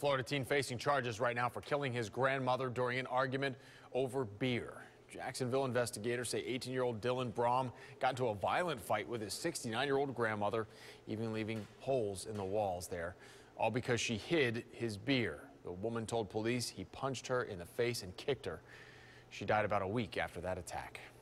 Florida teen facing charges right now for killing his grandmother during an argument over beer. Jacksonville investigators say 18-year-old Dylan Brougham got into a violent fight with his 69-year-old grandmother, even leaving holes in the walls there, all because she hid his beer. The woman told police he punched her in the face and kicked her. She died about a week after that attack.